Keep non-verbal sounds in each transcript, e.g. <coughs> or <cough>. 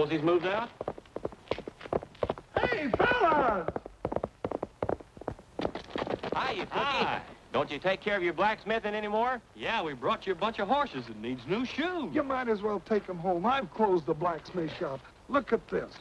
Suppose he's moved out? Hey, fellas! Hi, you Cookie. Hi. Don't you take care of your blacksmithing anymore? Yeah, we brought you a bunch of horses that needs new shoes. You might as well take 'em home. I've closed the blacksmith shop. Look at this.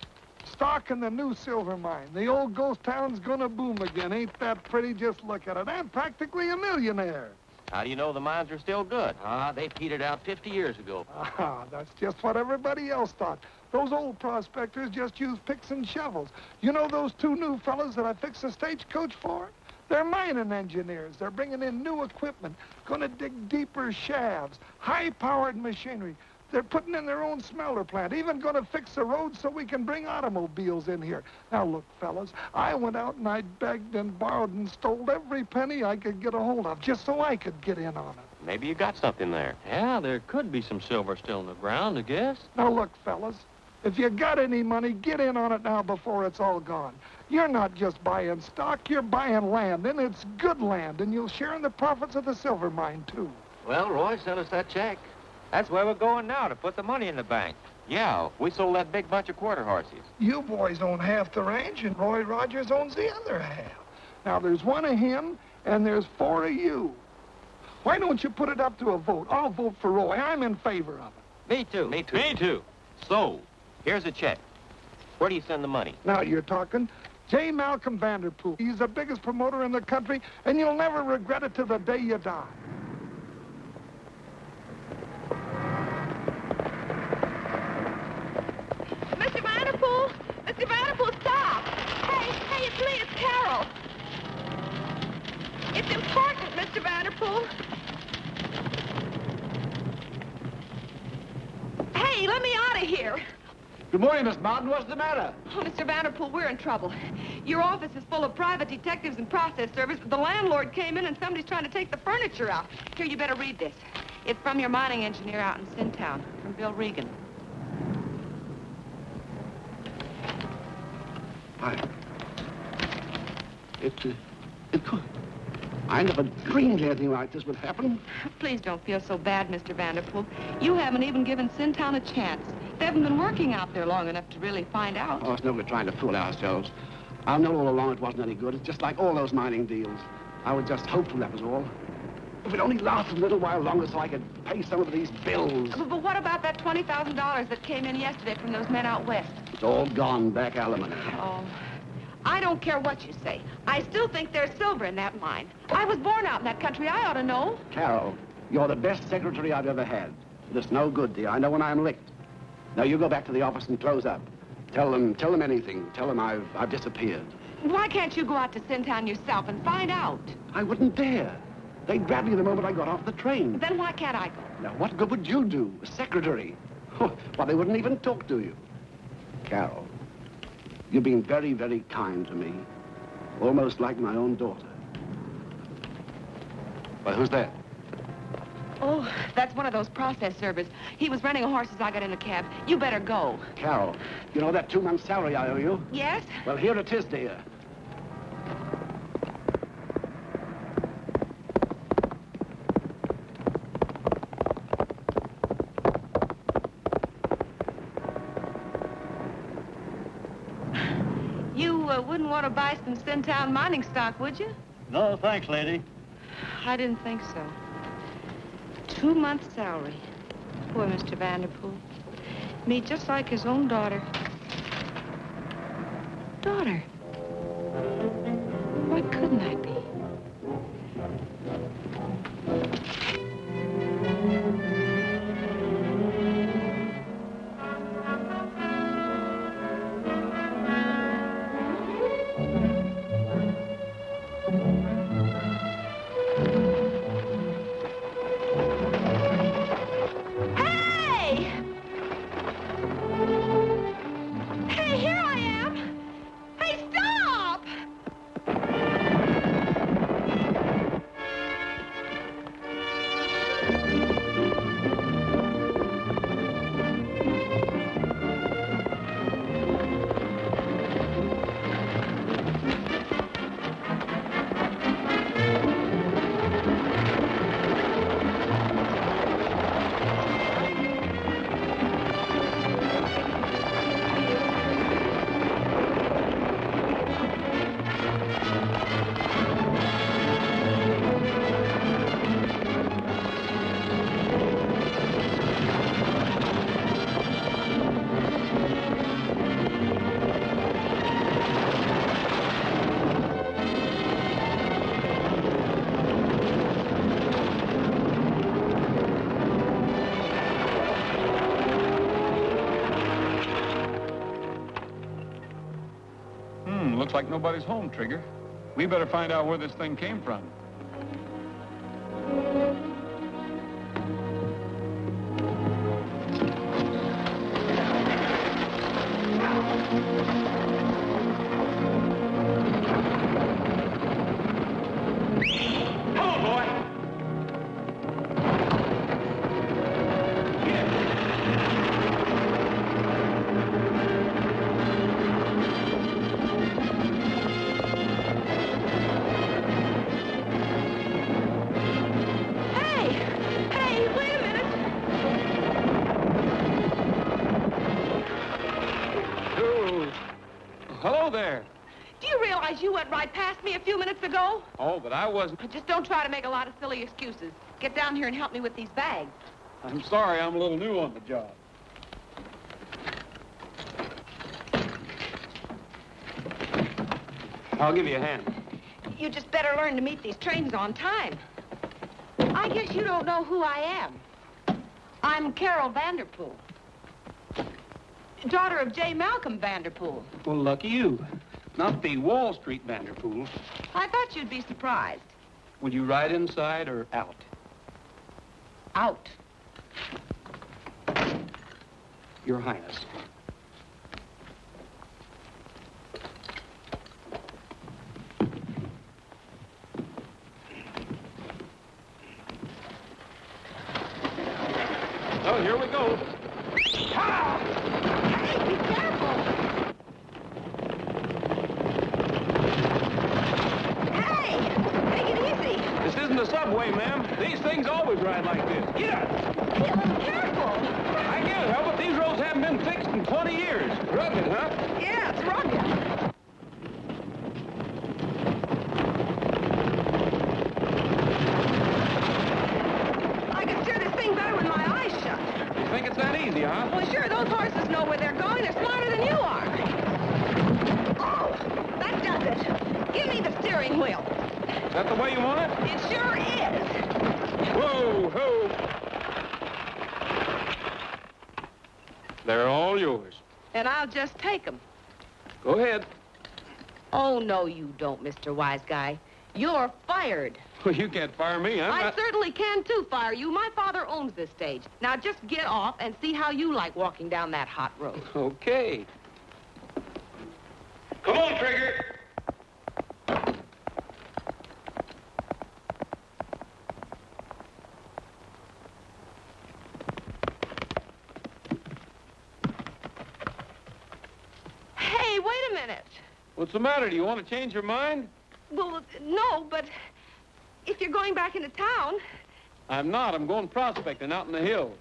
Stock in the new silver mine. The old ghost town's gonna boom again. Ain't that pretty? Just look at it. I'm practically a millionaire. How do you know the mines are still good? Ah, they petered out 50 years ago. Ah, that's just what everybody else thought. Those old prospectors just use picks and shovels. You know those two new fellas that I fixed the stagecoach for? They're mining engineers. They're bringing in new equipment, gonna dig deeper shafts, high-powered machinery. They're putting in their own smelter plant, even gonna fix the roads so we can bring automobiles in here. Now look, fellas, I went out and I begged and borrowed and stole every penny I could get a hold of just so I could get in on it. Maybe you got something there. Yeah, there could be some silver still in the ground, I guess. Now look, fellas, if you got any money, get in on it now before it's all gone. You're not just buying stock, you're buying land, and it's good land, and you'll share in the profits of the silver mine, too. Well, Roy, send us that check. That's where we're going now, to put the money in the bank. Yeah, we sold that big bunch of quarter horses. You boys own half the ranch, and Roy Rogers owns the other half. Now, there's one of him, and there's four of you. Why don't you put it up to a vote? I'll vote for Roy. I'm in favor of it. Me too. Me too. Me too. So, here's a check. Where do you send the money? Now you're talking. J. Malcolm Vanderpool. He's the biggest promoter in the country, and you'll never regret it till the day you die. Mr. Vanderpool! Mr. Vanderpool, stop! Hey, hey, it's me, it's Carol. It's important, Mr. Vanderpool. Hey, let me out of here. Good morning, Miss Martin. What's the matter? Oh, Mr. Vanderpool, we're in trouble. Your office is full of private detectives and process servers, but the landlord came in and somebody's trying to take the furniture out. Here, you better read this. It's from your mining engineer out in Sintown, from Bill Regan. Why? It, uh, it could. I never dreamed anything like this would happen. Please don't feel so bad, Mr. Vanderpool. You haven't even given Sintown a chance. They haven't been working out there long enough to really find out. Oh, it's no good trying to fool ourselves. I've known all along it wasn't any good. It's just like all those mining deals. I was just hopeful, that was all. If it only lasted a little while longer so I could pay some of these bills. But, but what about that $20,000 that came in yesterday from those men out west? It's all gone, back alimony. Oh, I don't care what you say. I still think there's silver in that mine. I was born out in that country. I ought to know. Carol, you're the best secretary I've ever had. But it's no good, dear. I know when I'm licked. Now, you go back to the office and close up. Tell them, tell them anything. Tell them I've, I've disappeared. Why can't you go out to Sintown yourself and find out? I wouldn't dare. They'd grab me the moment I got off the train. Then why can't I go? Now, what good would you do? A secretary? <laughs> Why, they wouldn't even talk to you. Carol, you've been very, very kind to me. Almost like my own daughter. Well, who's that? Oh, that's one of those process servers. He was running a horse as I got in the cab. You better go. Carol, you know that two months salary I owe you? Yes? Well, here it is, dear. You wouldn't want to buy some Sintown mining stock, would you? No, thanks, lady. I didn't think so. Two months' salary. Poor Mr. Vanderpool. Me just like his own daughter. Daughter. Why couldn't I be? Like nobody's home, Trigger. We better find out where this thing came from. Ago? Oh, but I wasn't. Just don't try to make a lot of silly excuses. Get down here and help me with these bags. I'm sorry, I'm a little new on the job. I'll give you a hand. You just better learn to meet these trains on time. I guess you don't know who I am. I'm Carol Vanderpool. Daughter of J. Malcolm Vanderpool. Well, lucky you. Not the Wall Street Vanderpool. I thought you'd be surprised. Would you ride inside or out? Out. Your Highness. Oh, here we go. Hey, be careful! Hey! Take it easy! This isn't a subway, ma'am. These things always ride like this. Get up! Be a little careful! I can't help it. These roads haven't been fixed in 20 years. Rugged, huh? Yeah, it's rugged. I can steer this thing better with my eyes shut. You think it's that easy, huh? Well, sure, those horses know where they're going. They're smarter than you are. Oh, that does it. Give me the steering wheel. Is that the way you want it? It sure is. Whoa, ho! They're all yours. And I'll just take them. Go ahead. Oh, no, you don't, Mr. Wise Guy. You're fired. <laughs> Well, you can't fire me. I'm I not... certainly can, too, fire you. My father owns this stage. Now, just get off and see how you like walking down that hot road. Okay. Come on, Trigger. Hey, wait a minute. What's the matter? Do you want to change your mind? Well, no, but if you're going back into town, I'm not. I'm going prospecting out in the hills.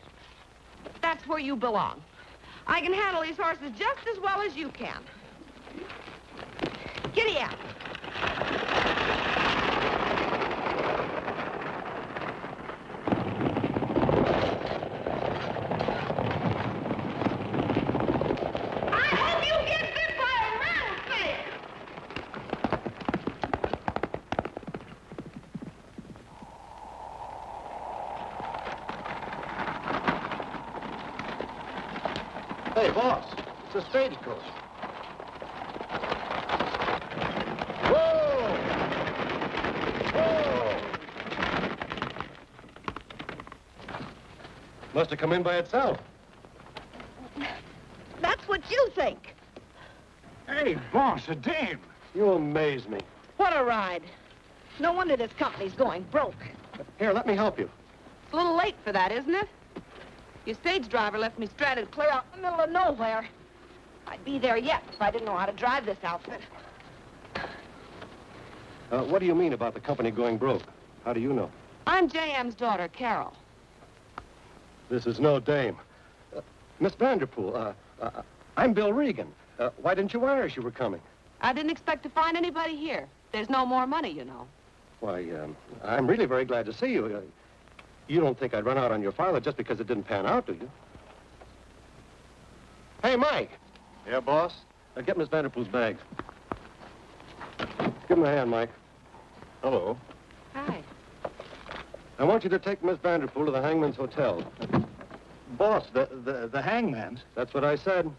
that's where you belong. I can handle these horses just as well as you can. Giddy up. I hope you get bit by a rattlesnake. Hey, boss, it's a stagecoach. Whoa! Whoa! Must have come in by itself. That's what you think. Hey, boss, a dame. You amaze me. What a ride. No wonder this company's going broke. Here, let me help you. It's a little late for that, isn't it? Your stage driver left me stranded clear out in the middle of nowhere. I'd be there yet if I didn't know how to drive this outfit. Uh, what do you mean about the company going broke? How do you know? I'm J.M.'s daughter, Carol. This is no dame. Uh, Miss Vanderpool, uh, uh, I'm Bill Regan. Uh, why didn't you wire us you were coming? I didn't expect to find anybody here. There's no more money, you know. Why, um, I'm really very glad to see you. Uh, you don't think I'd run out on your father just because it didn't pan out, do you? Hey, Mike. Yeah, boss? Uh, get Miss Vanderpool's bags. Give him a hand, Mike. Hello. Hi. I want you to take Miss Vanderpool to the Hangman's Hotel. Boss, the, the, the hangman's. That's what I said.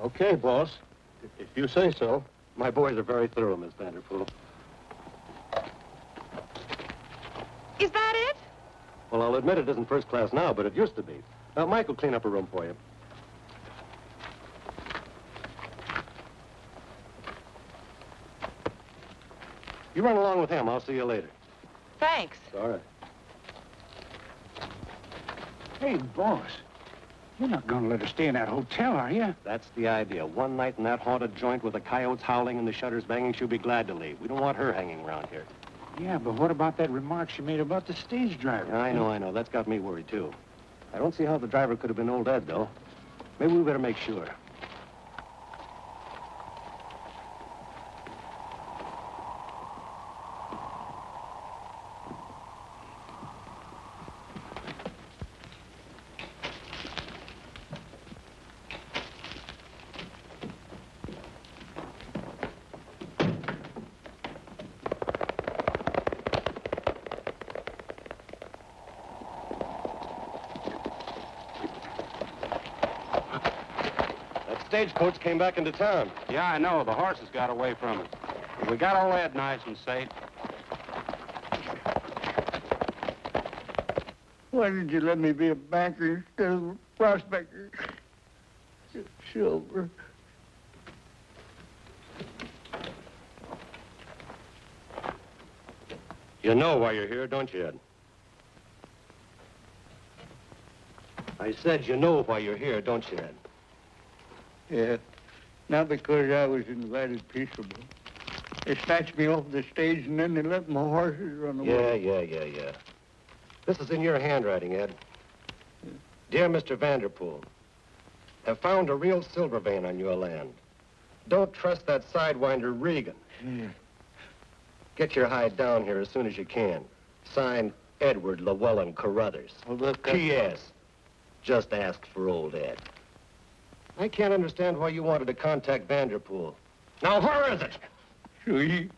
Okay, boss. If you say so. My boys are very thorough, Miss Vanderpool. Is that it? Well, I'll admit it isn't first class now, but it used to be. Now, Mike will clean up a room for you. You run along with him. I'll see you later. Thanks. All right. Hey, boss. You're not gonna let her stay in that hotel, are you? That's the idea. One night in that haunted joint with the coyotes howling and the shutters banging, she'll be glad to leave. We don't want her hanging around here. Yeah, but what about that remark she made about the stage driver? I know, I know. That's got me worried, too. I don't see how the driver could have been old Ed, though. Maybe we better make sure. That stagecoach came back into town. Yeah, I know. The horses got away from us. But we got all that nice and safe. Why did you let me be a banker instead of a prospector? Silver. You know why you're here, don't you, Ed? I said you know why you're here, don't you, Ed? Yeah. Not because I was invited peaceable. They snatched me off the stage and then they let my horses run away. yeah, yeah, yeah. Yeah. This is in your handwriting, Ed. Yeah. Dear Mr. Vanderpool, have found a real silver vein on your land. Don't trust that sidewinder Regan. Yeah. Get your hide down here as soon as you can. Signed, Edward Llewellyn Carruthers. Well, look, uh, P.S. Just ask for old Ed. I can't understand why you wanted to contact Vanderpool. Now, where is it? So he,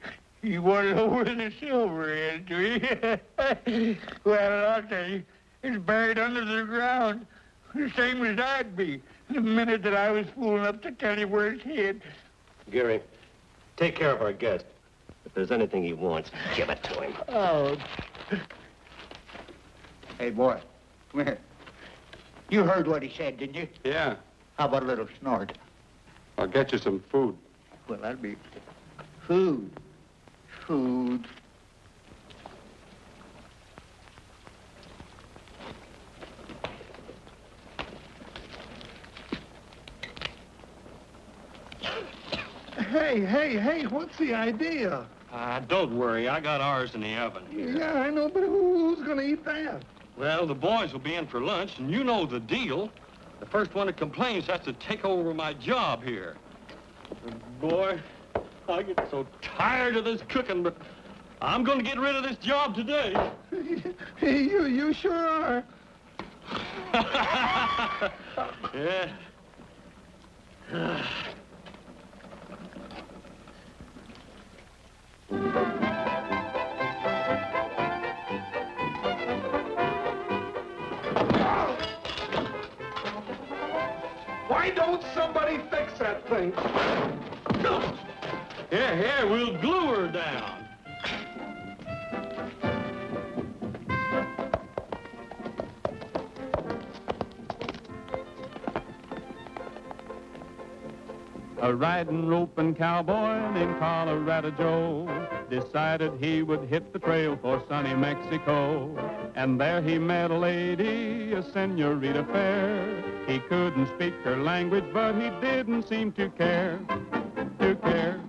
he wanted over the silver end, do he? <laughs> well, I'll tell you, it's buried under the ground, the same as I'd be, the minute that I was fool enough to tell you where it's hid. Gary, take care of our guest. If there's anything he wants, give it to him. Oh. Hey, boy, come here. You heard what he said, didn't you? Yeah. How about a little snort? I'll get you some food. Well, that'd be food. Food. Hey, hey, hey, what's the idea? Uh, don't worry. I got ours in the oven here. Yeah, I know, but who's going to eat that? Well, the boys will be in for lunch, and you know the deal. The first one that complains has to take over my job here. And boy, I get so tired of this cooking, but I'm going to get rid of this job today. <laughs> you, you sure are. <laughs> yeah. <sighs> <sighs> <sighs> Why don't somebody fix that thing? Here, here, we'll glue her down. A riding, roping cowboy named Colorado Joe decided he would hit the trail for sunny Mexico. And there he met a lady, a senorita fair. He couldn't speak her language, but he didn't seem to care, to care,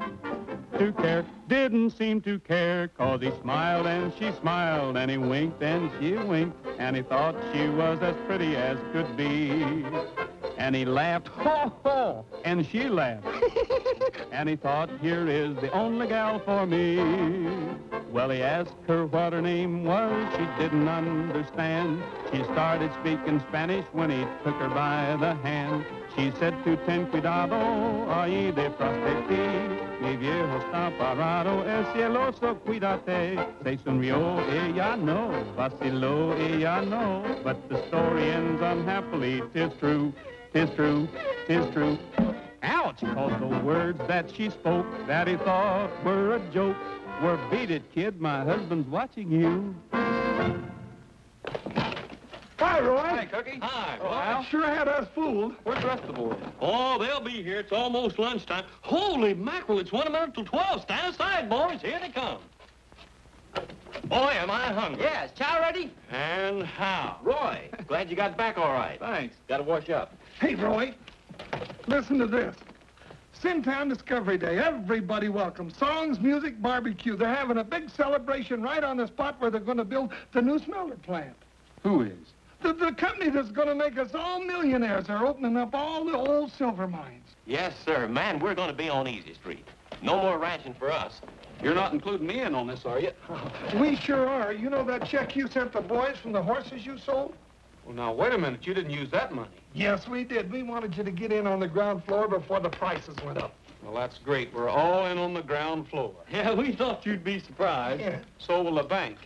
to care. Didn't seem to care, cause he smiled and she smiled, and he winked and she winked, and he thought she was as pretty as could be. And he laughed, ho, ho, and she laughed. <laughs> and he thought, here is the only gal for me. Well, he asked her what her name was. She didn't understand. She started speaking Spanish when he took her by the hand. She said to ten cuidado, ahí de frasteti. Mi viejo está parado, el cieloso, cuídate. Se sonrió, ella no, vaciló, ella no. But the story ends unhappily, tis true, tis true, tis true. Ouch! watch, cause the words that she spoke that he thought were a joke were beat it, kid, my husband's watching you. Hi, Roy. Hi, Cookie. Hi, Oh, Roy. Al. Sure had us fooled. Where's the rest of the boys? Oh, they'll be here. It's almost lunchtime. Holy mackerel, it's one minute till 12. Stand aside, boys. Here they come. Boy, am I hungry. Yes, chow ready? And how? Roy, glad you got back all right. Thanks. Gotta wash up. Hey, Roy, listen to this. Sintown Discovery Day. Everybody welcome. Songs, music, barbecue. They're having a big celebration right on the spot where they're going to build the new smelter plant. Who is? The, the company that's going to make us all millionaires. They're opening up all the old silver mines. Yes, sir. Man, we're gonna be on Easy Street. No more ranching for us. You're not including me in on this, are you? <laughs> We sure are. You know that check you sent the boys from the horses you sold? Well, now, wait a minute. You didn't use that money. Yes, we did. We wanted you to get in on the ground floor before the prices went up. Well, that's great. We're all in on the ground floor. <laughs> Yeah, we thought you'd be surprised. Yeah. So will the bank.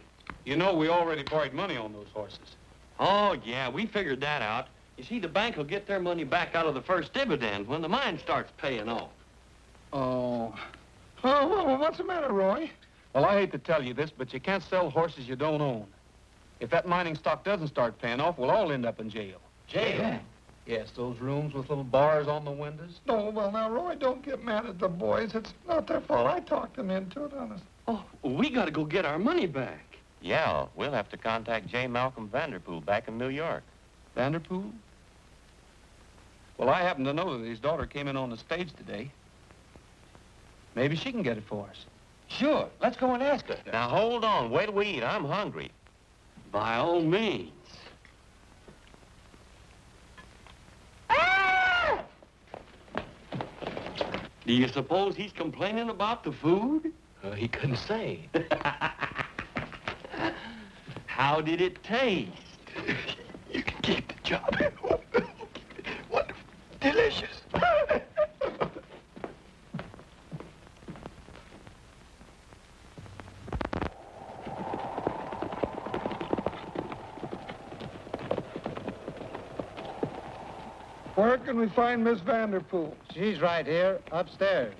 You know we already borrowed money on those horses. Oh, yeah, we figured that out. You see, the bank will get their money back out of the first dividend when the mine starts paying off. Oh. Oh, well, what's the matter, Roy? Well, I hate to tell you this, but you can't sell horses you don't own. If that mining stock doesn't start paying off, we'll all end up in jail. Jail? Yes, those rooms with little bars on the windows. No, well, now, Roy, don't get mad at the boys. It's not their fault. I talked them into it, honest. Oh, we got to go get our money back. Yeah, we'll have to contact J. Malcolm Vanderpool back in New York. Vanderpool? Well, I happen to know that his daughter came in on the stage today. Maybe she can get it for us. Sure. Let's go and ask her. Now, hold on. Wait till we eat. I'm hungry. By all means. Do you suppose he's complaining about the food? Uh, he couldn't say. <laughs> How did it taste? <laughs> You can keep the job. <laughs> Wonderful. Delicious. Where can we find Miss Vanderpool? She's right here, upstairs.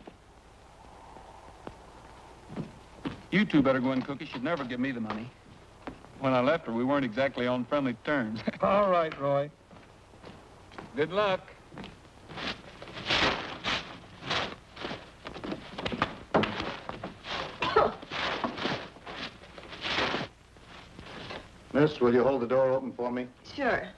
You two better go in, Cookie. She'd never give me the money. When I left her, we weren't exactly on friendly terms. <laughs> All right, Roy. Good luck. <coughs> Miss, will you hold the door open for me? Sure.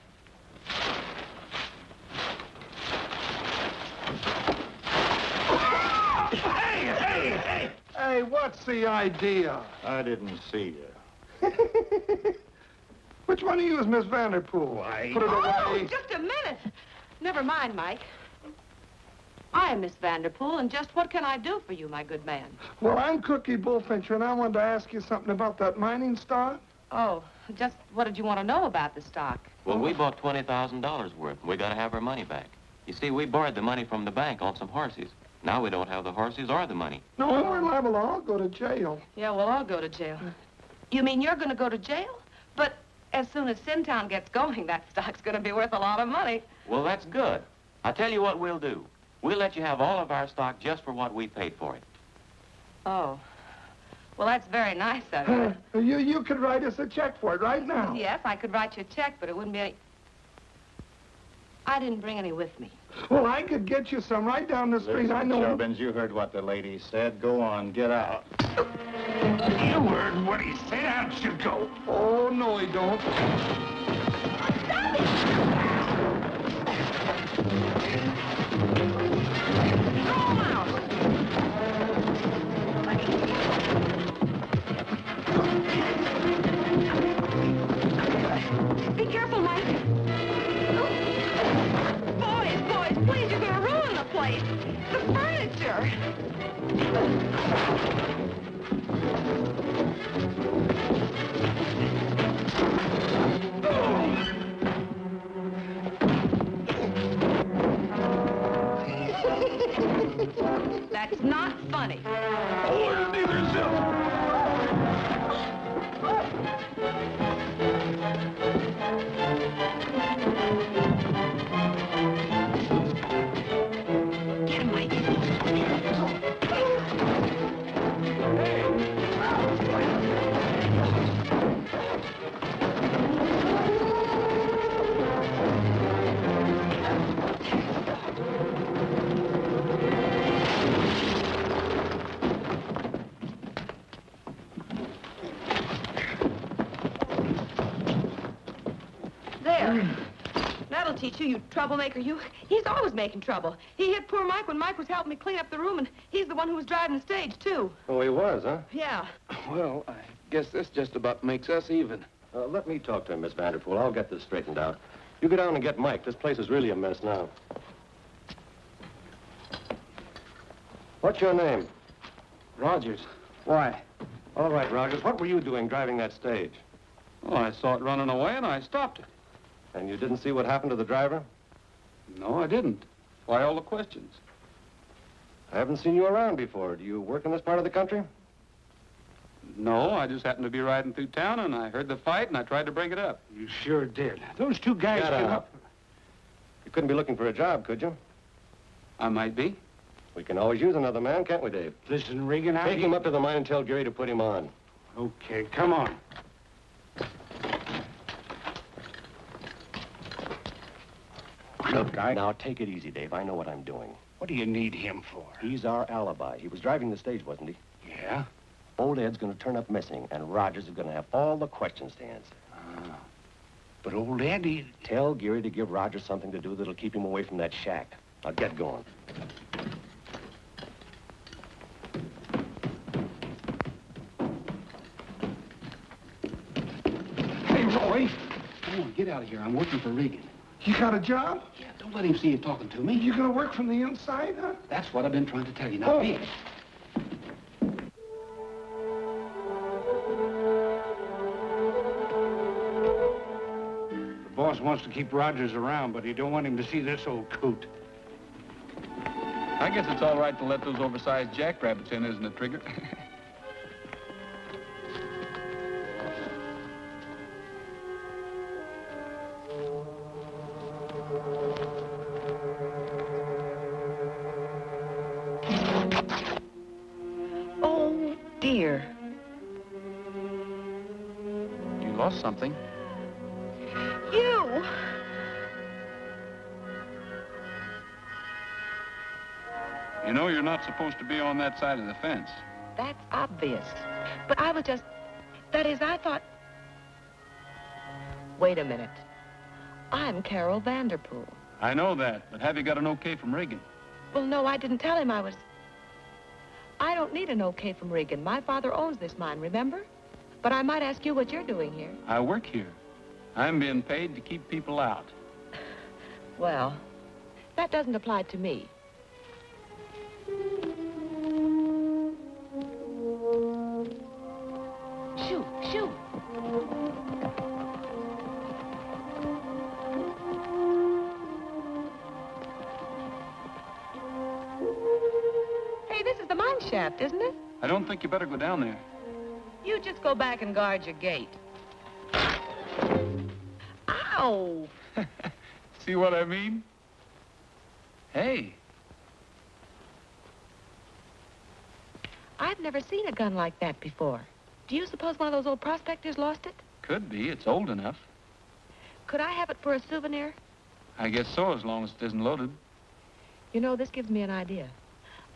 Hey, what's the idea? I didn't see you. <laughs> Which one of you is Miss Vanderpool? Why- Put it Oh, away. just a minute. Never mind, Mike. I am Miss Vanderpool, and just what can I do for you, my good man? Well, I'm Cookie Bullfincher, and I wanted to ask you something about that mining stock. Oh, just what did you want to know about the stock? Well, we bought $20,000 worth. We gotta have our money back. You see, we borrowed the money from the bank on some horses. Now we don't have the horses or the money. No, we're liable to all go to jail. Yeah, well, I'll go to jail. You mean you're going to go to jail? But as soon as Sintown gets going, that stock's going to be worth a lot of money. Well, that's good. I'll tell you what we'll do. We'll let you have all of our stock just for what we paid for it. Oh. Well, that's very nice of you. <clears throat> you, you could write us a check for it right now. yes, I could write you a check, but it wouldn't be any... I didn't bring any with me. Well, I could get you some right down the street. I know. Chubbins, you heard what the lady said. Go on, get out. You heard what he said. Out you go. Oh, no, he don't. That's not funny. That'll you, you troublemaker, you. He's always making trouble. He hit poor Mike when Mike was helping me clean up the room, and he's the one who was driving the stage, too. Oh, he was, huh? Yeah. <coughs> Well, I guess this just about makes us even. Uh, let me talk to him, Miss Vanderpool. I'll get this straightened out. You go down and get Mike. This place is really a mess now. What's your name? Rogers. Why? All right, Rogers. What were you doing driving that stage? Well, I saw it running away, and I stopped it. And you didn't see what happened to the driver? No, I didn't. Why all the questions? I haven't seen you around before. Do you work in this part of the country? No, I just happened to be riding through town, and I heard the fight, and I tried to break it up. You sure did. Those two guys Shut came up. up. You couldn't be looking for a job, could you? I might be. We can always use another man, can't we, Dave? Listen, Regan, I... Take him up to the mine and tell Gary to put him on. Okay, come on. I... Now, take it easy, Dave. I know what I'm doing. What do you need him for? He's our alibi. He was driving the stage, wasn't he? Yeah? Old Ed's gonna turn up missing, and Rogers is gonna have all the questions to answer. Ah. But old Ed, he... Tell Geary to give Rogers something to do that'll keep him away from that shack. Now, get going. Hey, Roy! Come on, get out of here. I'm working for Regan. You got a job? Yeah, don't let him see you talking to me. You're gonna work from the inside, huh? That's what I've been trying to tell you. Now, Oh. be it. The boss wants to keep Rogers around, but he don't want him to see this old coot. I guess it's all right to let those oversized jackrabbits in, isn't it, Trigger? <laughs> not supposed to be on that side of the fence. That's obvious. But I was just... That is, I thought... Wait a minute. I'm Carol Vanderpool. I know that, but have you got an okay from Regan? Well, no, I didn't tell him I was... I don't need an okay from Regan. My father owns this mine, remember? But I might ask you what you're doing here. I work here. I'm being paid to keep people out. Well, that doesn't apply to me. Hey, this is the mine shaft, isn't it? I don't think you better go down there. You just go back and guard your gate. Ow! <laughs> See what I mean? Hey, I've never seen a gun like that before. Do you suppose one of those old prospectors lost it? could be. It's old enough. Could I have it for a souvenir? I guess so, as long as it isn't loaded. You know, this gives me an idea.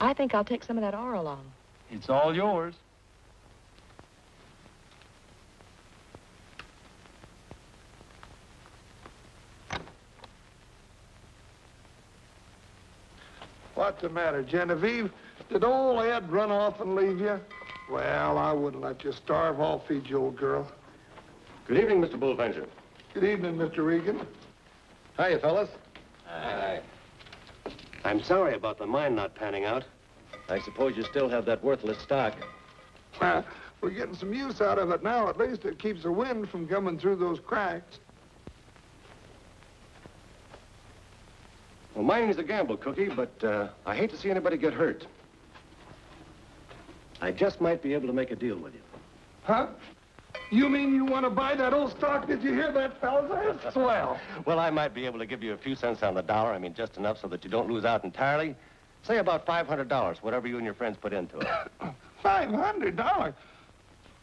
I think I'll take some of that ore along. It's all yours. What's the matter, Genevieve? Did old Ed run off and leave you? Well, I wouldn't let you starve. I'll feed you, old girl. Good evening, Mr. Bullfincher. Good evening, Mr. Regan. Hiya, fellas. Hi. I'm sorry about the mine not panning out. I suppose you still have that worthless stock. Well, we're getting some use out of it now. At least it keeps the wind from coming through those cracks. Well, mining's a gamble, Cookie, but uh, I hate to see anybody get hurt. I just might be able to make a deal with you. Huh? You mean you want to buy that old stock? Did you hear that, fellas? <laughs> That's swell. Well, I might be able to give you a few cents on the dollar. I mean, just enough so that you don't lose out entirely. Say about $500, whatever you and your friends put into it. <coughs> Five hundred dollars.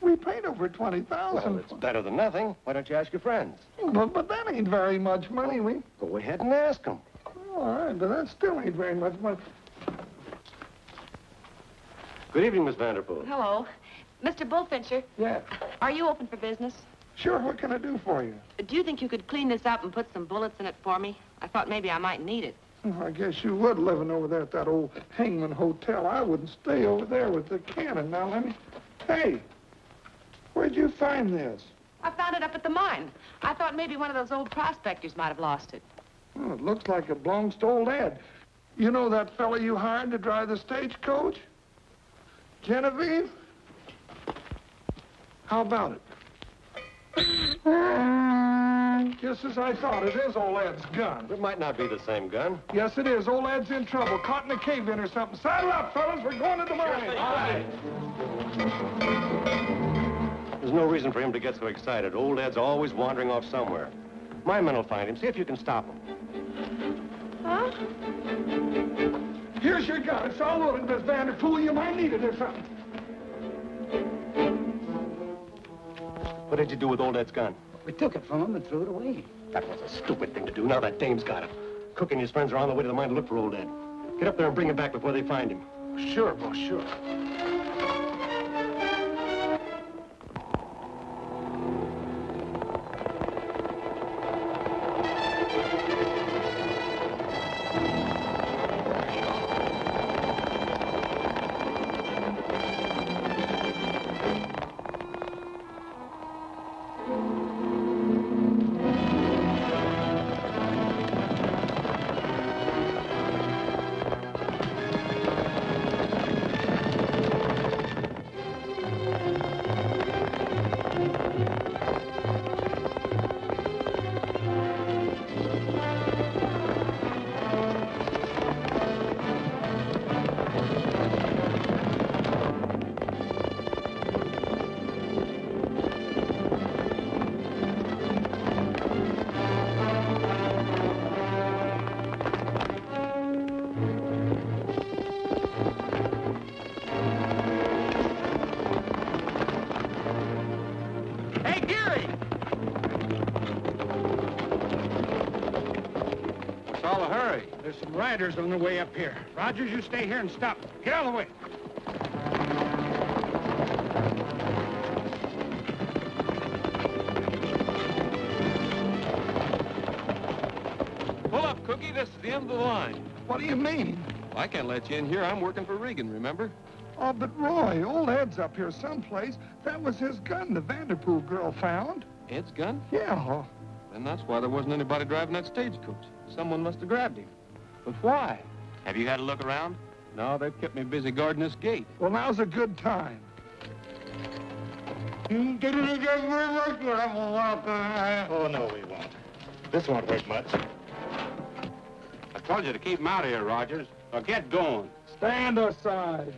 We paid over twenty well, it's better than nothing. Why don't you ask your friends? but, but that ain't very much money. We. Go ahead and ask them. All right, but that still ain't very much money. Good evening, Miss Vanderpool. Hello. Mr. Bullfincher, Yeah. are you open for business? Sure, what can I do for you? Do you think you could clean this up and put some bullets in it for me? I thought maybe I might need it. Oh, I guess you would living over there at that old Hangman Hotel. I wouldn't stay over there with the cannon. Now, let me... Hey, where'd you find this? I found it up at the mine. I thought maybe one of those old prospectors might have lost it. Oh, it looks like it belongs to old Ed. You know that fella you hired to drive the stagecoach? Genevieve? How about it? <laughs> Just as I thought, it is old Ed's gun. It might not be the same gun. Yes, it is. Old Ed's in trouble. Caught in a cave-in or something. Saddle up, fellas. We're going to the mine. All right. There's no reason for him to get so excited. Old Ed's always wandering off somewhere. My men will find him. See if you can stop him. Huh? Here's your gun. It's all loaded, Miss Vanderpool. You might need it or something. What did you do with old Ed's gun? We took it from him and threw it away. That was a stupid thing to do. Now that dame's got it. Cook and his friends are on the way to the mine to look for old Ed. Get up there and bring him back before they find him. Sure, boss, sure. There's some riders on their way up here. Rogers, you stay here and stop. them. Get out of the way. Pull up, Cookie. This is the end of the line. What do you mean? I can't let you in here. I'm working for Regan, remember? Oh, but Roy, old Ed's up here someplace. That was his gun the Vanderpool girl found. Ed's gun? Yeah. And that's why there wasn't anybody driving that stagecoach. Someone must have grabbed him. But why? Have you had a look around? No, they've kept me busy guarding this gate. Well, now's a good time. Oh, no, we won't. This won't work much. I told you to keep him out of here, Rogers. Now get going. Stand aside.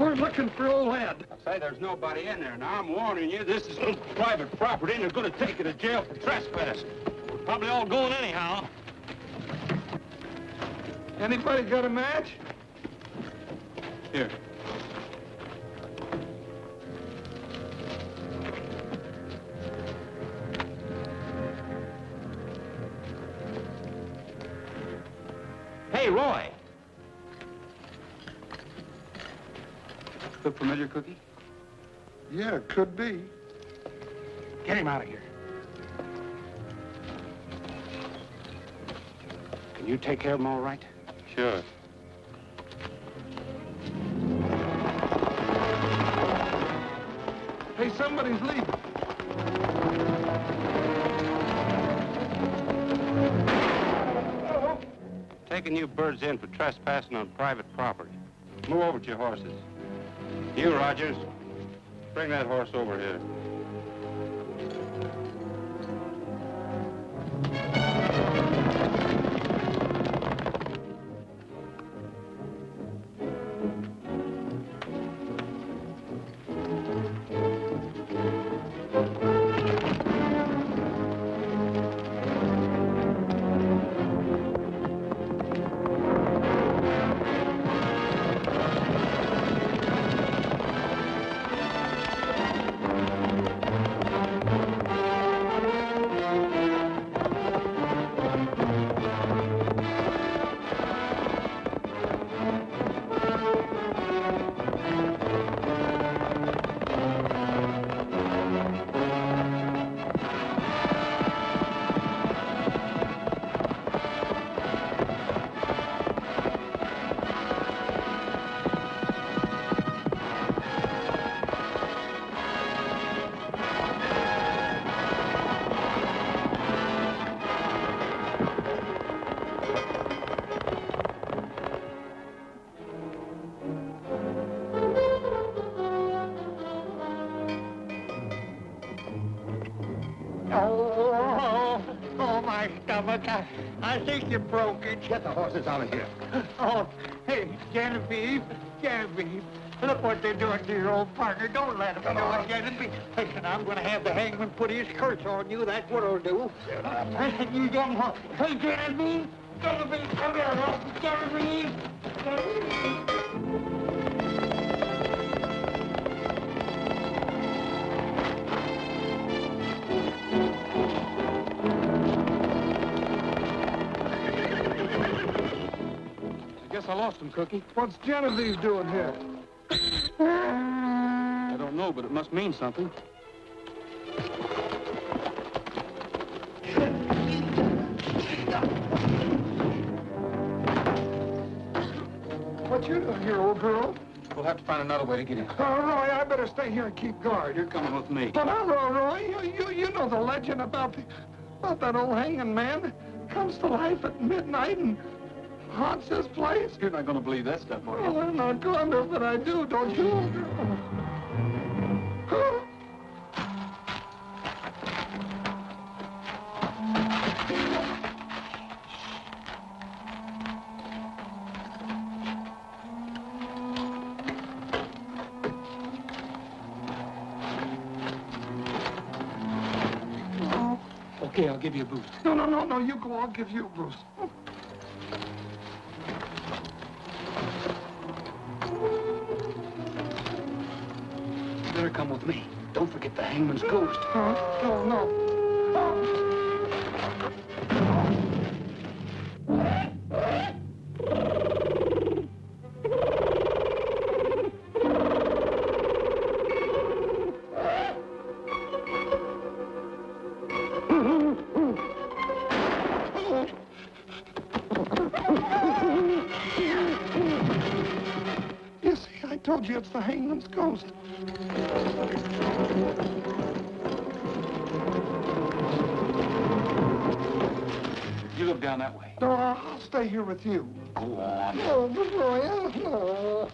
We're looking for old Ed. I say there's nobody in there. Now, I'm warning you, this is private property, and they're going to take you to jail for trespassing. Probably all going anyhow. Anybody got a match? Here. Hey, Roy! Look familiar, Cookie? Yeah, it could be. Get him out of here. Can you take care of him all right? Sure. Hey, somebody's leaving. Taking you birds in for trespassing on private property. Move over to your horses. You, Rogers, bring that horse over here. You broke it. Get the horses out of here. <gasps> Oh, hey, Genevieve, Genevieve. Look what they're doing to your old partner. Don't let them do it, Genevieve. Listen, I'm going to have the hangman put his curse on you. That's what I'll do. Listen, you don't want... Hey, Genevieve! Genevieve, come here. Genevieve! Genevieve! I lost him, Cookie. What's Genevieve doing here? I don't know, but it must mean something. What you doing here, old girl? We'll have to find another way to get in. Oh, Roy, I better stay here and keep guard. You're coming with me. But now, Roy, Roy, you, you, you know the legend about the, about that old hanging man comes to life at midnight and haunts this place. You're not going to believe that stuff, are you? Well, I'm not going to, but I do, don't you. Okay, I'll give you a boost. No, no, no, no, you go. I'll give you a boost. Hangman's ghost. Huh? No, no. Oh. You see, I told you it's the hangman's ghost. That way. No, I'll stay here with you. Go on. But Roy, no.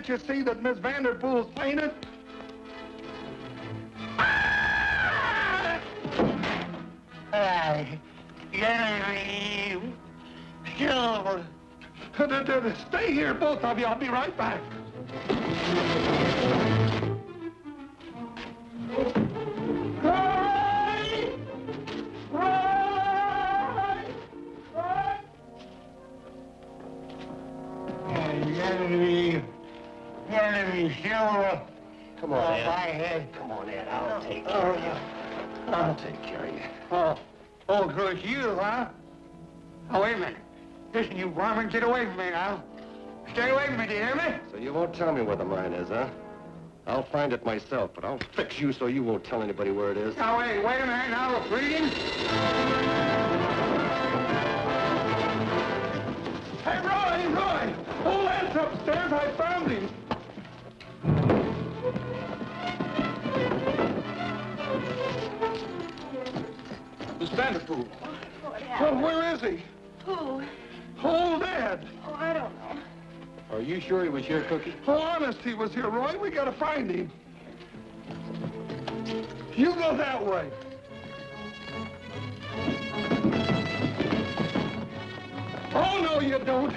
Can't you see that Miss Vanderpool's fainted? I Genevieve. Silver. Stay here, both of you. I'll be right back. Roy! Genevieve. Genevieve Come Oh, on, my head. Come on, Ed. I'll oh, take oh, care of you. Oh. I'll take care of you. Oh, oh, so it's you, huh? Oh, wait a minute. Listen, you varmint, get away from me now. Stay away from me, do you hear me? So you won't tell me where the mine is, huh? I'll find it myself, but I'll fix you so you won't tell anybody where it is. Now, wait, wait a minute now, Regan. Hey, Roy, Roy! Old Ed's upstairs. I found Miss Vanderpool. Well, where is he? Who? Old Ed. Oh, I don't know. Are you sure he was here, Cookie? Oh, honest, he was here, Roy. We gotta find him. You go that way. Oh, no, you don't.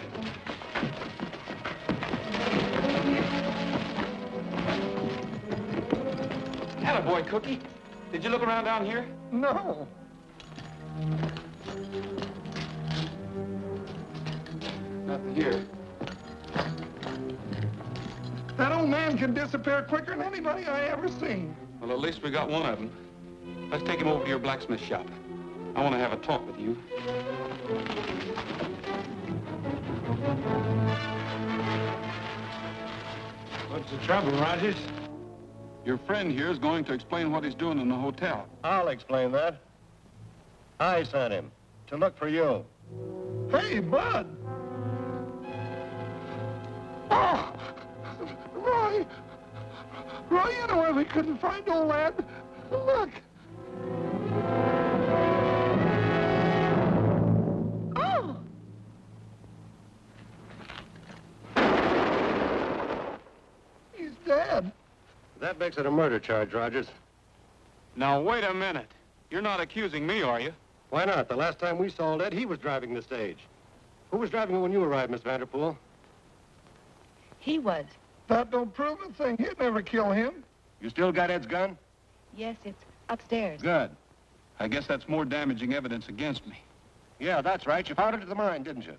Attaboy, Cookie. Did you look around down here? No. Nothing here. That old man can disappear quicker than anybody I ever seen. Well, at least we got one of them. Let's take him over to your blacksmith shop. I want to have a talk with you. What's the trouble, Rogers? Your friend here is going to explain what he's doing in the hotel. I'll explain that. I sent him to look for you. Hey, Bud. Oh, Roy. Roy, you know why we couldn't find old lad? Look. Oh! He's dead. That makes it a murder charge, Rogers. Now, wait a minute. You're not accusing me, are you? Why not? The last time we saw Ed, he was driving the stage. Who was driving it when you arrived, Miss Vanderpool? He was. That don't prove a thing. He'd never kill him. You still got Ed's gun? Yes, it's upstairs. Good. I guess that's more damaging evidence against me. Yeah, that's right. You found it at the mine, didn't you?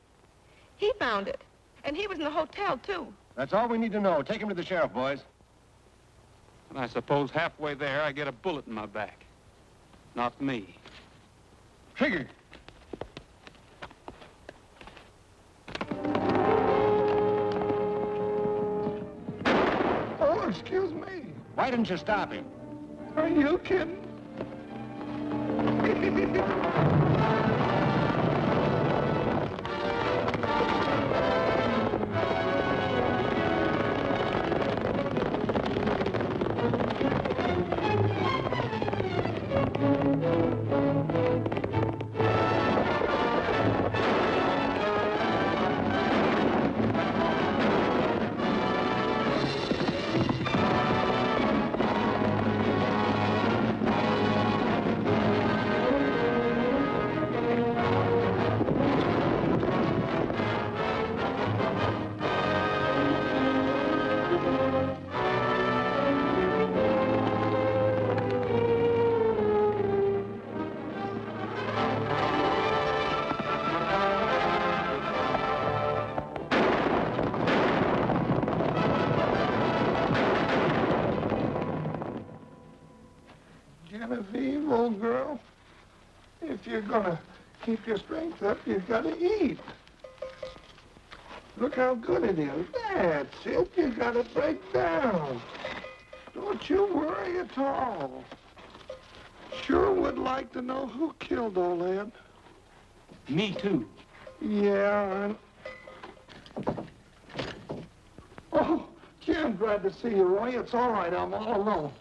He found it. And he was in the hotel, too. That's all we need to know. Take him to the sheriff, boys. And I suppose halfway there, I get a bullet in my back. Not me. Trigger. Oh, excuse me. Why didn't you stop him? Are you kidding? <laughs> you're gonna keep your strength up, you've got to eat. Look how good it is. That's it. You gotta break down. Don't you worry at all. Sure would like to know who killed old Ed. Me, too. Yeah, and... Oh, Jen, I'm glad to see you, Roy. It's all right. I'm all alone.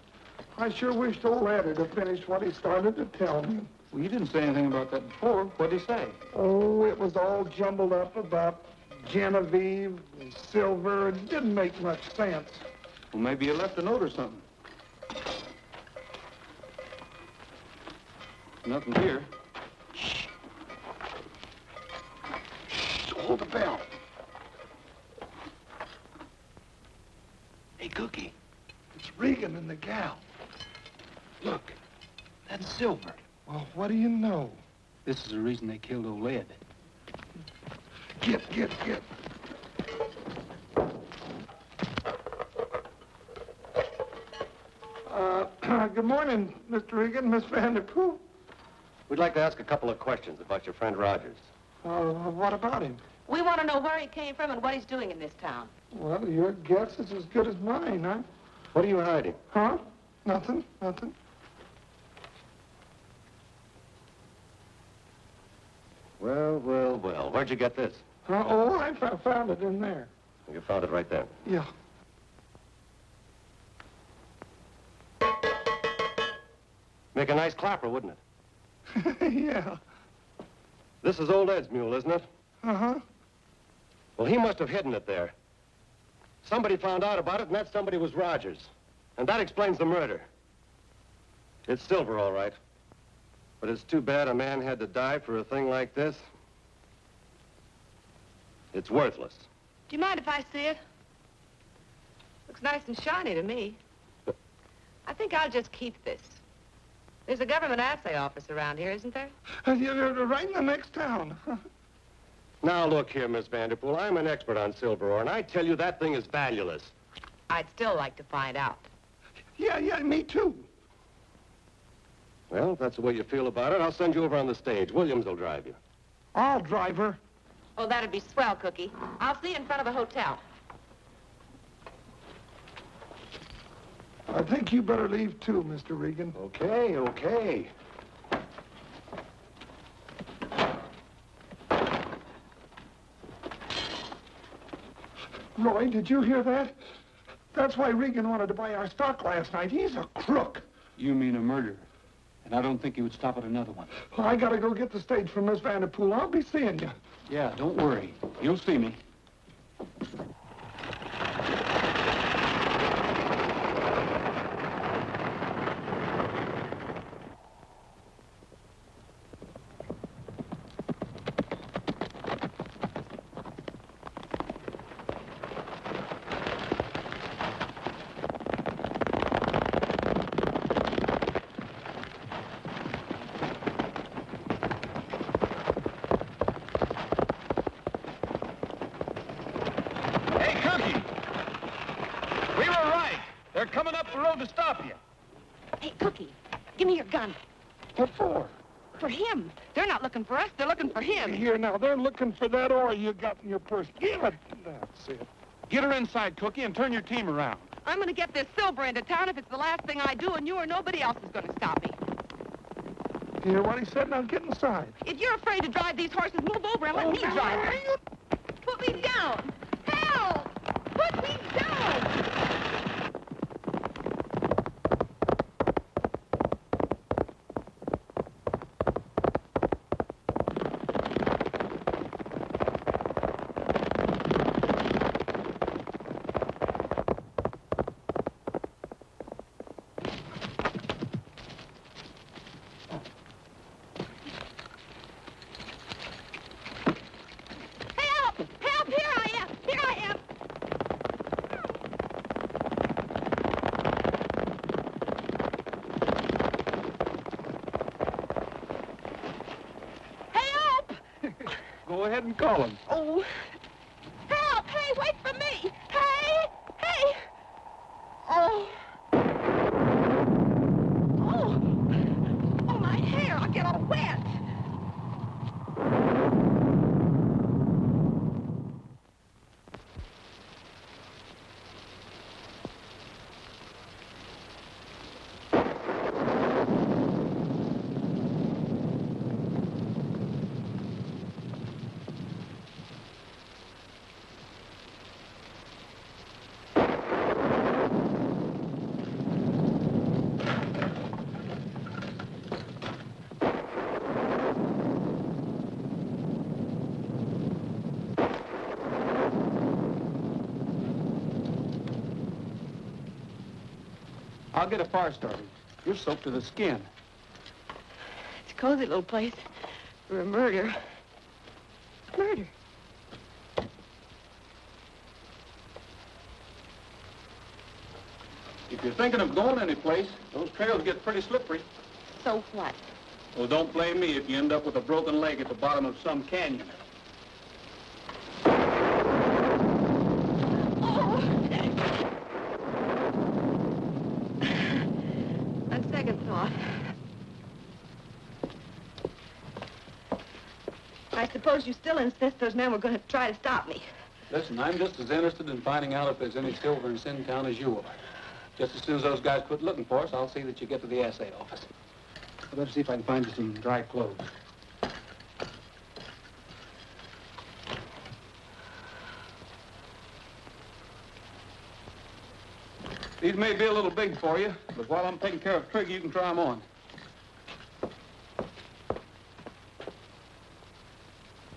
I sure wished old Ed had finished what he started to tell me. Well, you didn't say anything about that before. What'd he say? Oh, it was all jumbled up about Genevieve, and Silver. It didn't make much sense. Well, maybe you left a note or something. Nothing here. Shh. Shh. Hold the bell. Hey, Cookie, It's Regan and the gal. look. That's Silver. Well, what do you know? This is the reason they killed old Ed. Get, get, get. Uh, <clears throat> good morning, Mr. Regan, Miss Vanderpool. We'd like to ask a couple of questions about your friend Rogers. Uh, what about him? We want to know where he came from and what he's doing in this town. Well, your guess is as good as mine, huh? What are you hiding? Huh? Nothing, nothing. Well, well, well. Where'd you get this? Uh, oh, I found it in there. You found it right there. Yeah. Make a nice clapper, wouldn't it? <laughs> yeah. This is old Ed's mule, isn't it? Uh-huh. Well, he must have hidden it there. Somebody found out about it, and that somebody was Rogers. And that explains the murder. It's Silver, all right. But it's too bad a man had to die for a thing like this. It's worthless. Do you mind if I see it? Looks nice and shiny to me. I think I'll just keep this. There's a government assay office around here, isn't there? Uh, You're right in the next town. <laughs> Now, look here, Miss Vanderpool. I'm an expert on silver ore, and I tell you that thing is valueless. I'd still like to find out. yeah, yeah, me too. Well, if that's the way you feel about it, I'll send you over on the stage. Williams will drive you. I'll drive her. Oh, that'd be swell, Cookie. I'll see you in front of the hotel. I think you better leave too, Mr. Regan. Okay, okay. Roy, did you hear that? That's why Regan wanted to buy our stock last night. He's a crook. You mean a murderer. And I don't think you would stop at another one. Well, I gotta go get the stage from Miss Vanderpool. I'll be seeing you. Yeah, don't worry. You'll see me. Hey, Cookie! We were right. They're coming up the road to stop you. Hey, Cookie, give me your gun. What for? For him. They're not looking for us. They're looking for him. Here now, they're looking for that ore you got in your purse. Give it. That's it. Get her inside, Cookie, and turn your team around. I'm going to get this silver into town if it's the last thing I do, and you or nobody else is going to stop me. You hear what he said? Now get inside. If you're afraid to drive these horses, move over and let me drive them. Put me down. Help! Put me down! Help! Help! Here I am! Here I am! Help! Go ahead and call him. Oh. Help! Hey, wait for me! Hey! Hey! Oh. Oh. Oh, my hair! I'll get all wet. I'll get a fire started. You're soaked to the skin. It's a cozy little place for a murder. Murder. If you're thinking of going anyplace, those trails get pretty slippery. So what? Well, don't blame me if you end up with a broken leg at the bottom of some canyon. On second thought. I insist those men were going to try to stop me. Listen, I'm just as interested in finding out if there's any silver in Sin Town as you are. Just as soon as those guys quit looking for us, I'll see that you get to the assay office. I better see if I can find you some dry clothes. These may be a little big for you, but while I'm taking care of Trigger, you can try them on.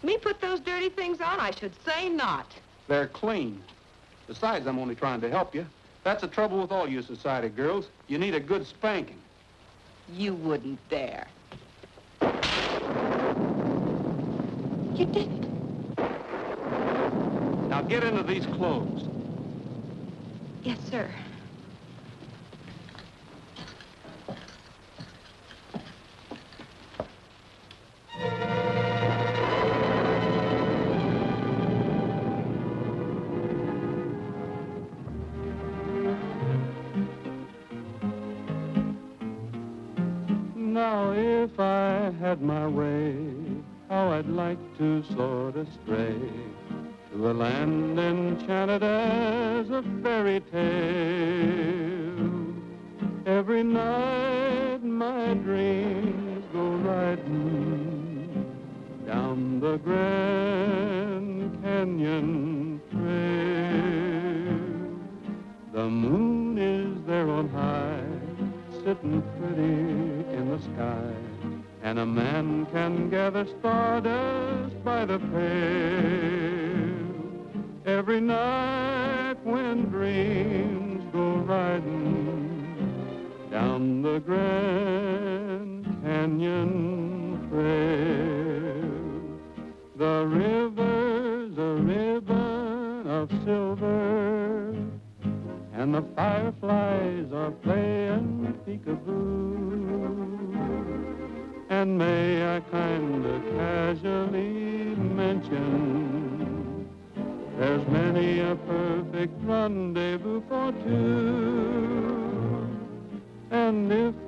Me put those dirty things on? I should say not. They're clean. Besides, I'm only trying to help you. That's the trouble with all you society girls. You need a good spanking. You wouldn't dare. You didn't. Now get into these clothes. Yes, sir. Sort of stray to a land enchanted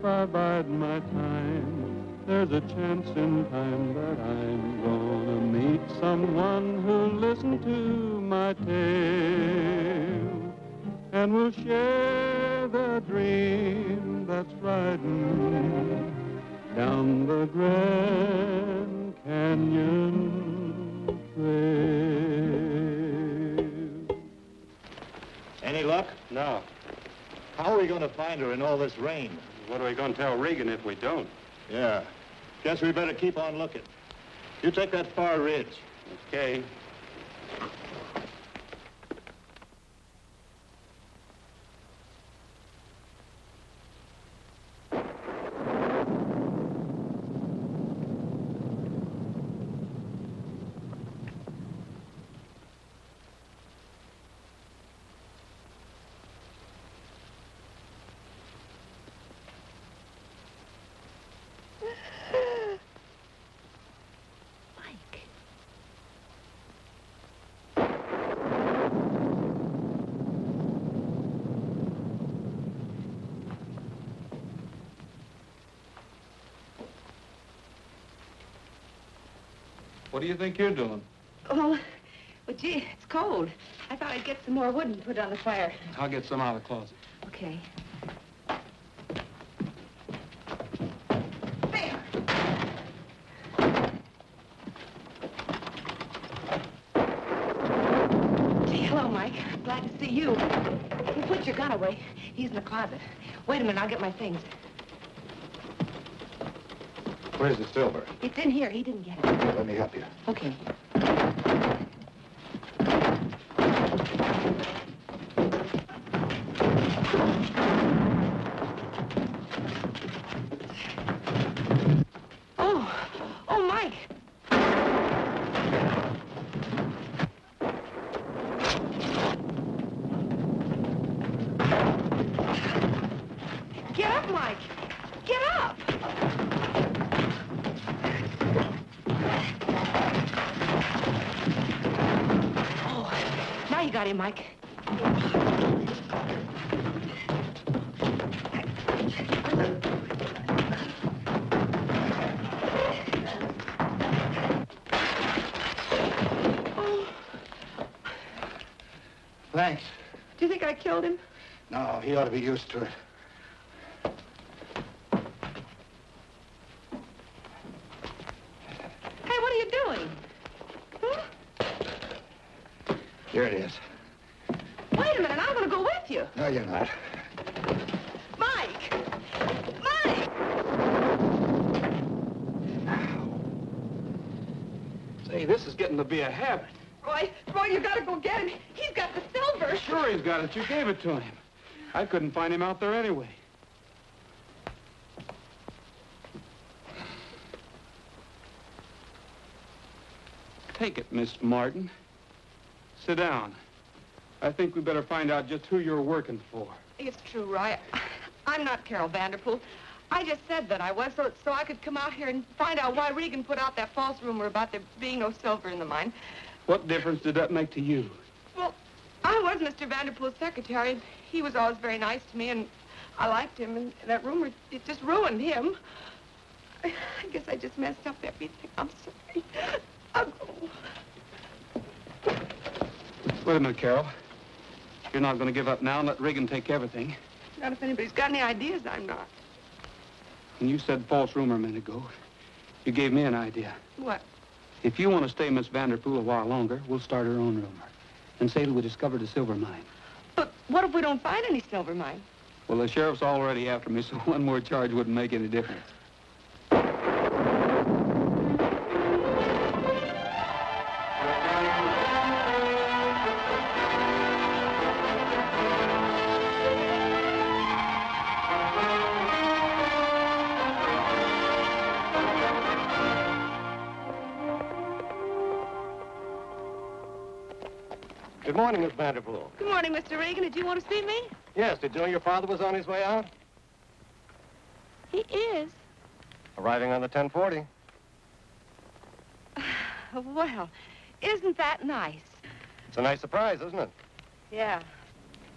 I bide my time, there's a chance in time that I'm gonna meet someone who'll listen to my tale and will share the dream that's riding down the Grand Canyon Trail. Any luck? No. How are we going to find her in all this rain? What are we going to tell Regan if we don't? Yeah. Guess we better keep on looking. You take that far ridge. Okay. What do you think you're doing? Oh, well, gee, it's cold. I thought I'd get some more wood and put it on the fire. I'll get some out of the closet. Okay. There. Gee, hello, Mike. Glad to see you. You put your gun away. He's in the closet. Wait a minute, I'll get my things. Where's the silver? It's in here. He didn't get it. Let me help you. Okay. Him, Mike. Thanks. do you think I killed him? No, he ought to be used to it. Hey, what are you doing? Huh? Here it is. Wait a minute, I'm going to go with you. No, you're not. Mike! Mike! Say, this is getting to be a habit. Roy, Roy, you got to go get him. He's got the silver. Sure he's got it. You gave it to him. I couldn't find him out there anyway. Take it, Miss Martin. Sit down. I think we better find out just who you're working for. It's true, Roy. I'm not Carol Vanderpool. I just said that I was so, so I could come out here and find out why Regan put out that false rumor about there being no silver in the mine. What difference did that make to you? Well, I was Mr. Vanderpool's secretary. He was always very nice to me, and I liked him, and that rumor, it just ruined him. I, guess I just messed up everything. I'm sorry. I'll go. Wait a minute, Carol. You're not going to give up now and let Regan take everything. Not if anybody's got any ideas, I'm not. When you said false rumor a minute ago, you gave me an idea. What? If you want to stay Miss Vanderpool a while longer, we'll start our own rumor and say that we discovered a silver mine. But what if we don't find any silver mine? Well, the sheriff's already after me, so <laughs> one more charge wouldn't make any difference. Vanderpool. Good morning, Mr. Regan. Did you want to see me? Yes, did you know your father was on his way out? He is. Arriving on the 1040. <sighs> Well, isn't that nice? It's a nice surprise, isn't it? Yeah.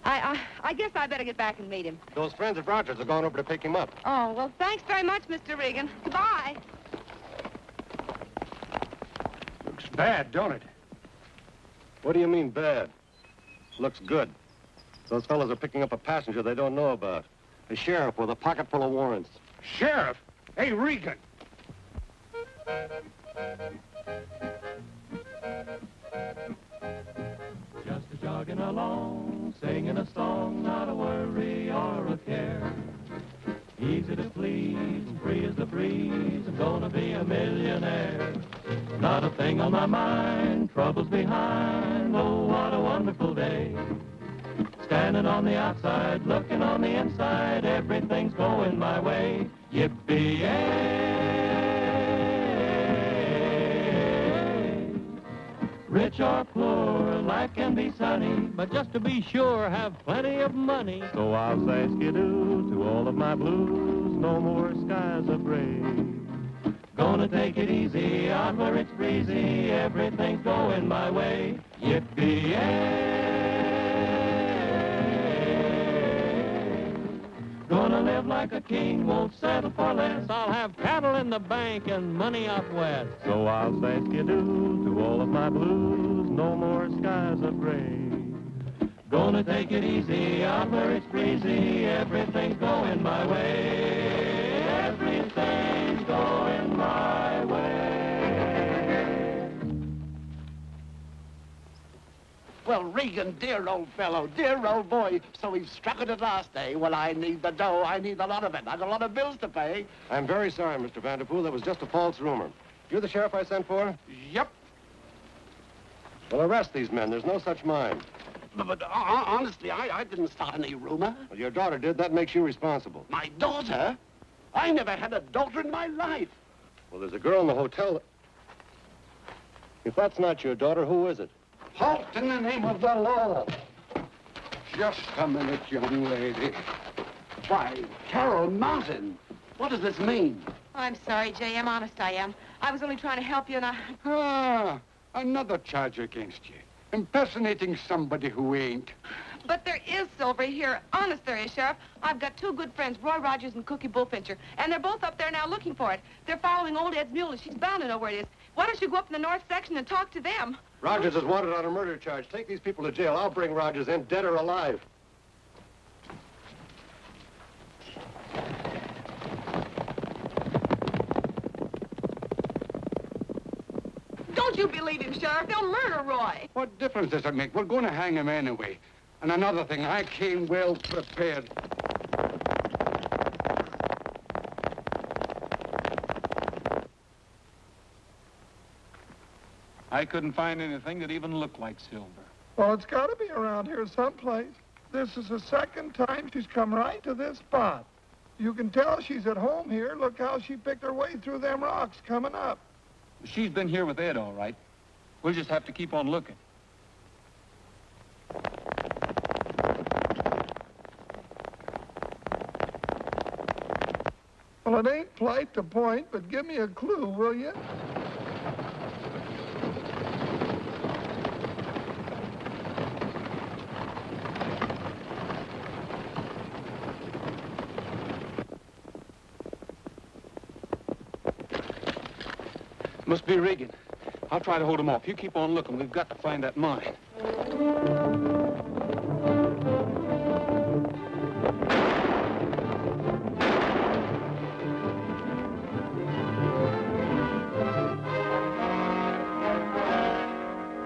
I, I, I guess I better get back and meet him. Those friends of Rogers are going over to pick him up. Oh, well, thanks very much, Mr. Regan. Goodbye. Looks bad, don't it? What do you mean bad? Looks good. Those fellows are picking up a passenger they don't know about. A sheriff with a pocket full of warrants. Sheriff? Hey, Regan. Just a jogging along, singing a song, not a worry or a care. Easy to please, free as the breeze, I'm gonna be a millionaire. Not a thing on my mind, troubles behind, oh, what a wonderful day. Standing on the outside, looking on the inside, everything's going my way. Yippee-yay! Rich or poor, life can be sunny, but just to be sure, have plenty of money. So I'll say skidoo to all of my blues, no more skies of gray. Gonna take it easy out where it's breezy, everything's going my way. Yippee-yay! Gonna live like a king, won't settle for less. I'll have cattle in the bank and money out west. So I'll say skidoo to all of my blues, no more skies of gray. Gonna take it easy out where it's breezy, everything's going my way. Everything's going my way. Well, Regan, dear old fellow, dear old boy. So we've struck it at last, eh? Well, I need the dough. I need a lot of it. I got a lot of bills to pay. I'm very sorry, Mr. Vanderpool. That was just a false rumor. You're the sheriff I sent for? Yep. Well, arrest these men. There's no such mine. But, but uh, honestly, I, I didn't start any rumor. Well, your daughter did. That makes you responsible. My daughter? I never had a daughter in my life. Well, there's a girl in the hotel. that- If that's not your daughter, who is it? Halt in the name of the law. Just a minute, young lady. Why, Carol Martin, what does this mean? I'm sorry, J.M. Honest I am. I was only trying to help you, and I... Ah, another charge against you. impersonating somebody who ain't. But there is silver here. Honest there is, Sheriff. I've got two good friends, Roy Rogers and Cookie Bullfincher, and they're both up there now looking for it. They're following old Ed's mule, and she's bound to know where it is. Why don't you go up in the north section and talk to them? Rogers is wanted on a murder charge. Take these people to jail. I'll bring Rogers in, dead or alive. Don't you believe him, Sheriff. They'll murder Roy. What difference does it make? We're going to hang him anyway. And another thing, I came well prepared. I couldn't find anything that even looked like silver. Well, it's got to be around here someplace. This is the second time she's come right to this spot. You can tell she's at home here. Look how she picked her way through them rocks coming up. She's been here with Ed, all right. We'll just have to keep on looking. Well, it ain't polite to point, but give me a clue, will you? Be Regan. I'll try to hold him off. You keep on looking. We've got to find that mine.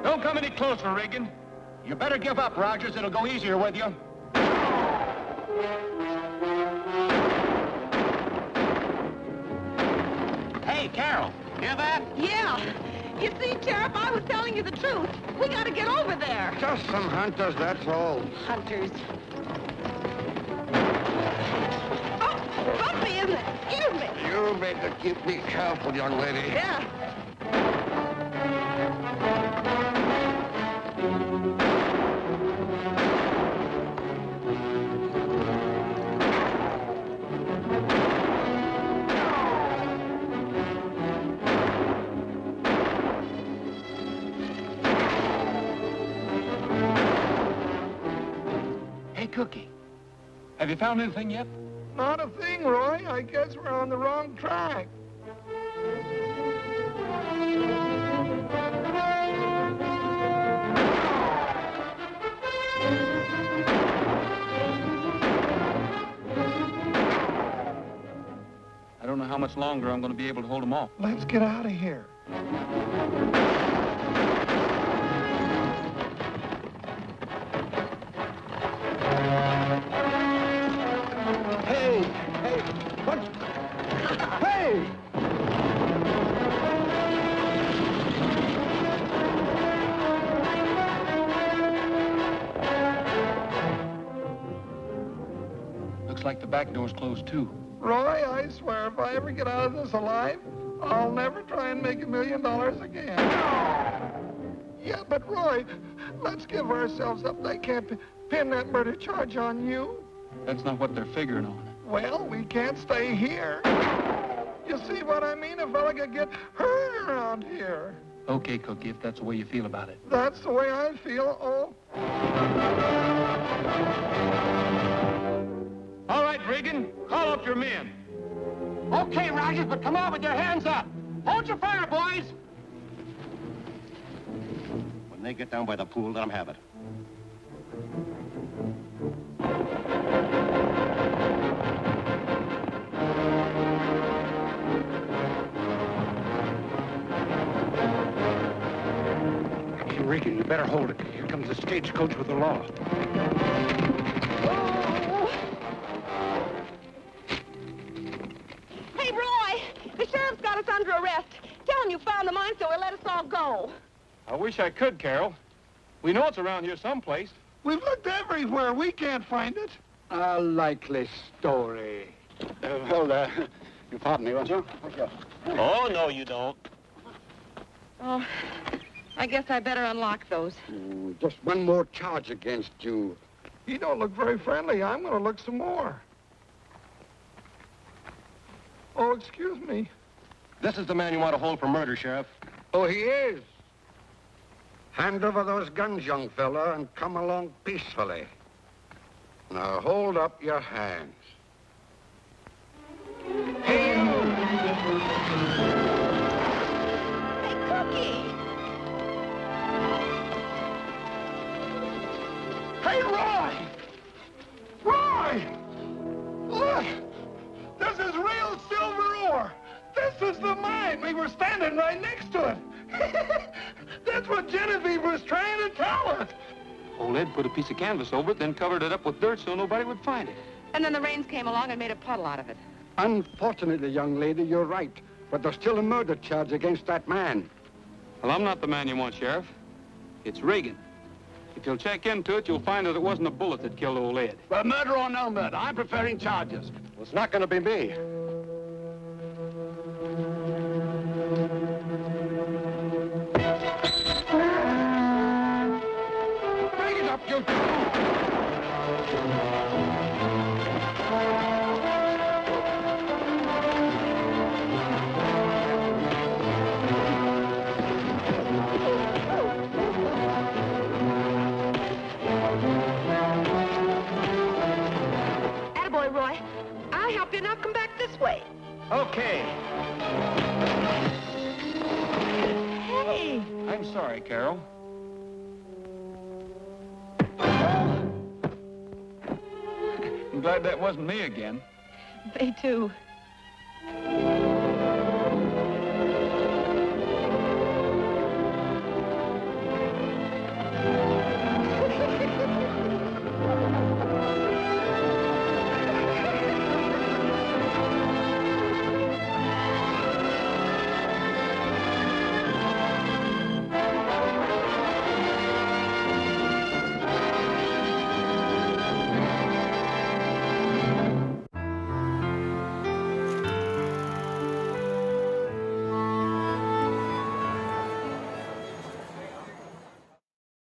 Don't come any closer, Regan. You better give up, Rogers. It'll go easier with you. Yeah. You see, Sheriff, I was telling you the truth. We got to get over there. Just some hunters, that's all. Hunters. Oh, bumpy, isn't it? Excuse me. You better keep me careful, young lady. Yeah. Found anything yet? Not a thing, Roy. I guess we're on the wrong track. I don't know how much longer I'm going to be able to hold them off. Let's get out of here. Like the back door's closed, too. Roy, I swear, if I ever get out of this alive, I'll never try and make a million dollars again. Yeah, but Roy, let's give ourselves up. They can't pin that murder charge on you. That's not what they're figuring on. Well, we can't stay here. You see what I mean? A fella could get hurt around here. Okay, Cookie, if that's the way you feel about it. That's the way I feel. Oh, All right, Regan, call up your men. Okay, Rogers, but come on with your hands up. Hold your fire, boys. When they get down by the pool, let them have it. Regan, you better hold it. Here comes the stagecoach with the law. Got us under arrest. Tell him you found the mine so he'll let us all go. I wish I could, Carol. We know it's around here someplace. we've looked everywhere. We can't find it. A likely story. Uh, well, uh, you pardon me, won't you? Okay. Oh, no, you don't. Oh, I guess I better unlock those. Mm, just one more charge against you. You don't look very friendly. I'm going to look some more. Oh, excuse me. This is the man you want to hold for murder, Sheriff. Oh, he is? Hand over those guns, young fella, and come along peacefully. Now hold up your hands. Hey, put a piece of canvas over it, then covered it up with dirt so nobody would find it. And then the rains came along and made a puddle out of it. Unfortunately, young lady, you're right. But there's still a murder charge against that man. Well, I'm not the man you want, Sheriff. It's Regan. If you'll check into it, you'll find that it wasn't a bullet that killed old Ed. Well, murder or no murder, I'm preferring charges. Well, it's not going to be me. Again. Me too.